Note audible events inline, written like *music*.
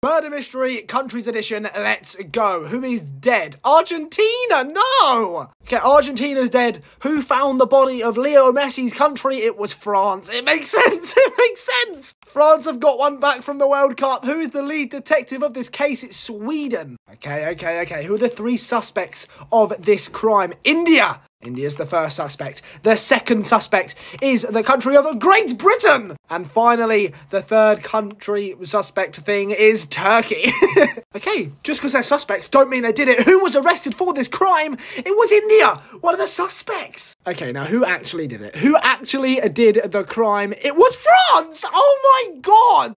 Murder Mystery Countries Edition, let's go. Who is dead? Argentina, no! Okay, Argentina's dead. Who found the body of Leo Messi's country? It was France. It makes *laughs* sense, it makes sense! France have got one back from the World Cup. Who is the lead detective of this case? It's Sweden. Okay, okay, okay. Who are the three suspects of this crime? India! India's the first suspect. The second suspect is the country of Great Britain. And finally, the third country suspect thing is Turkey. *laughs* okay, just because they're suspects don't mean they did it. Who was arrested for this crime? It was India, one of the suspects. Okay, now who actually did it? Who actually did the crime? It was France! Oh my god!